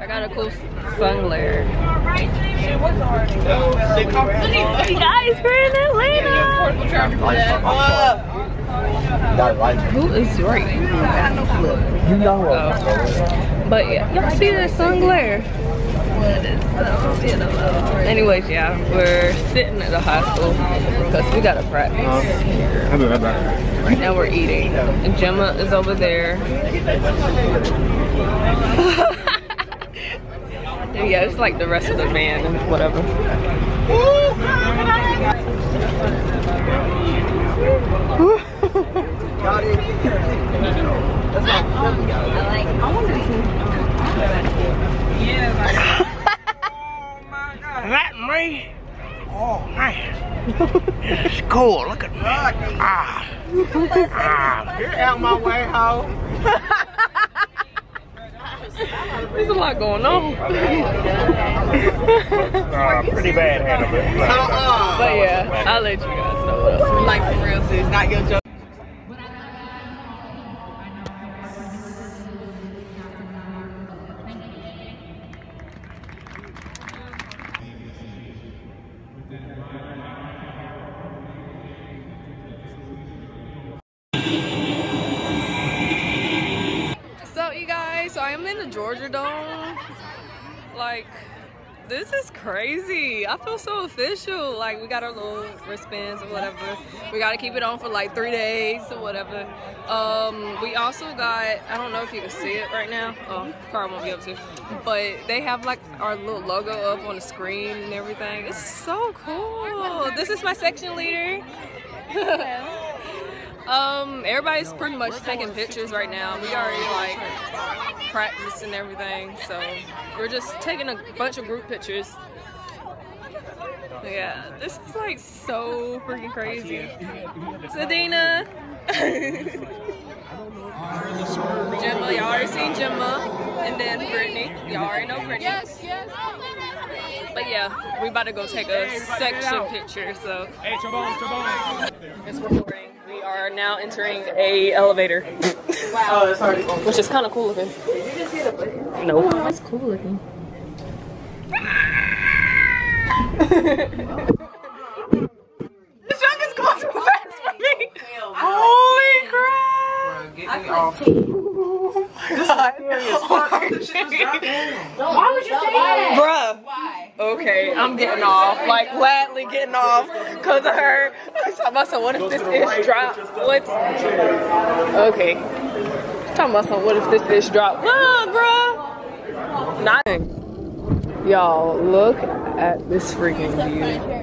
I got a cool sun glare. Guys, we're in Atlanta. Who is right? You know Oh. But yeah, y'all see that sun glare? What is so beautiful? Anyways, yeah, we're sitting at the hospital because we got a practice. Right now we're eating. And Gemma is over there. And yeah, it's like the rest of the band and whatever. That me? Oh man. it's cool. Look at me. Ah. ah. Get out my way, ho. There's a lot going on. Uh, pretty bad handle it. But yeah, I'll let you guys know what else. Like for real, sis. Not your joke. Georgia Dome. Like, this is crazy. I feel so official. Like we got our little wristbands or whatever. We gotta keep it on for like three days or whatever. Um, we also got, I don't know if you can see it right now. Oh, won't be able to. But they have like our little logo up on the screen and everything. It's so cool. This is my section leader. Um, everybody's pretty much taking pictures right now. We already like practiced and everything, so we're just taking a bunch of group pictures. Yeah, this is like so freaking crazy. Sadina. Gemma, y'all already seen Gemma, and then Brittany. Y'all already know Brittany. Yes, yes. But yeah, we about to go take a section picture, so. It's recording. We are now entering a elevator. Oh, it's already. Which is kind of cool looking. No. It's cool looking. this young is going too fast for me. Holy crap. Get me off. Why would you say that? Bruh. Why? Okay, I'm getting off. Like, gladly getting off because of her. I'm talking about some, what if this is drop? What? Okay. Talking about some, what if this is drop? Ah, bruh. Nothing. Y'all, look at this freaking view.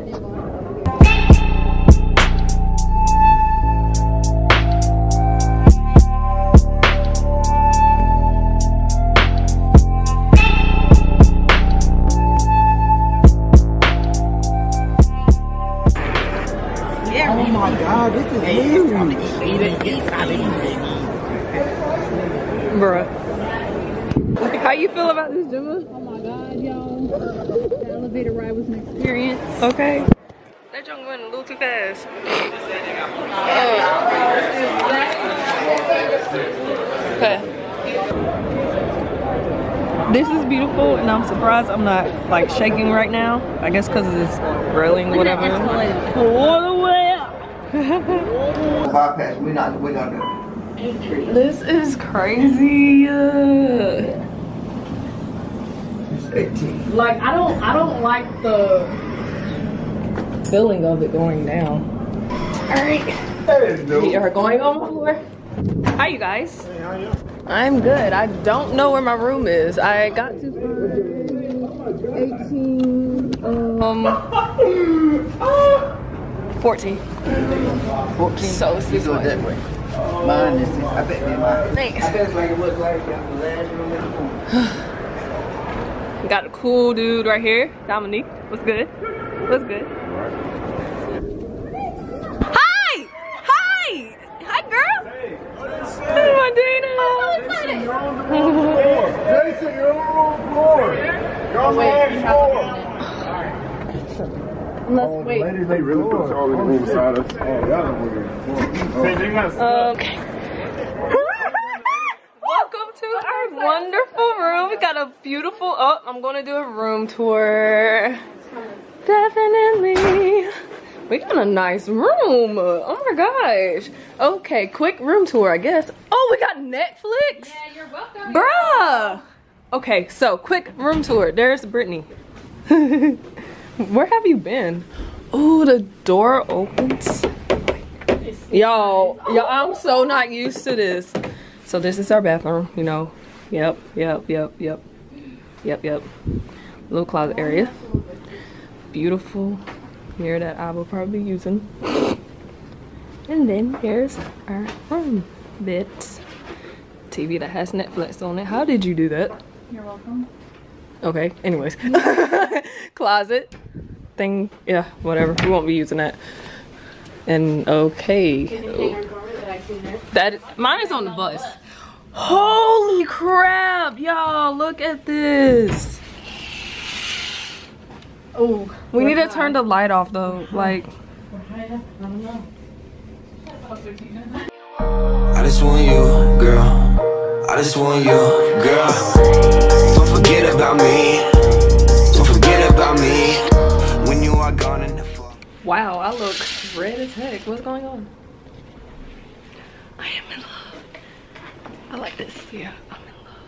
You feel about this, Gemma? Oh my god, y'all. The elevator ride was an experience. Okay. That junk went a little too fast. Okay. This is beautiful, and I'm surprised I'm not like shaking right now. I guess because it's railing, whatever. All the way up. Bypass, we're not, we're not gonna. This is crazy. Uh, It's 18. Like I don't, I don't like the feeling of it going down. All right. We are going on the floor. Hi, you guys. I'm good. I don't know where my room is. I got to find 18, um, 14. 14. So it's this go way. that way. Mine is, I bet they mine. Thanks. I bet it's like it looks like the last room in the room. Got a cool dude right here, Dominique. What's good? What's good? Hi! Hi! Hi, girl! Hey, Madina! Jason, you're on the wrong floor. You're on oh, the wrong floor. Let's wait. Ladies, they really put y'all in the room beside us. Oh, y'all don't want to Okay. Welcome to our wonderful room. We got a beautiful, oh, I'm gonna do a room tour. Definitely. We got a nice room. Oh my gosh. Okay, quick room tour, I guess. Oh, we got Netflix? Yeah, you're welcome. Bruh. Okay, so quick room tour. There's Brittany. Where have you been? Oh, the door opens. Y'all, y'all, I'm so not used to this. So this is our bathroom, you know. Yep, yep, yep, yep. Yep, yep. Little closet area. Beautiful mirror that I will probably be using. And then here's our room bit. TV that has Netflix on it. How did you do that? You're welcome. Okay, anyways. Closet thing. Yeah, whatever. We won't be using that. And okay. That mine is on the bus. Holy crap, y'all, look at this. Oh, We need to turn the light off though. Like I just want you, girl. I just want you, girl. Don't forget about me. Don't forget about me. When you are gone in the fall. Wow, I look red as heck. What's going on? I am in love. I like this. Yeah, I'm in love.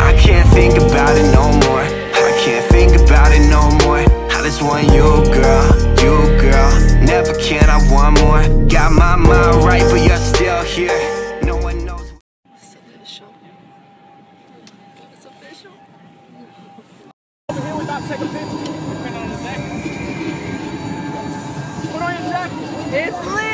I can't think about it no more. I can't think about it no more. I just want you, girl. You, girl. Never can I want more. Got my mind right, but you're still here. No one knows. It's official. It's official. It's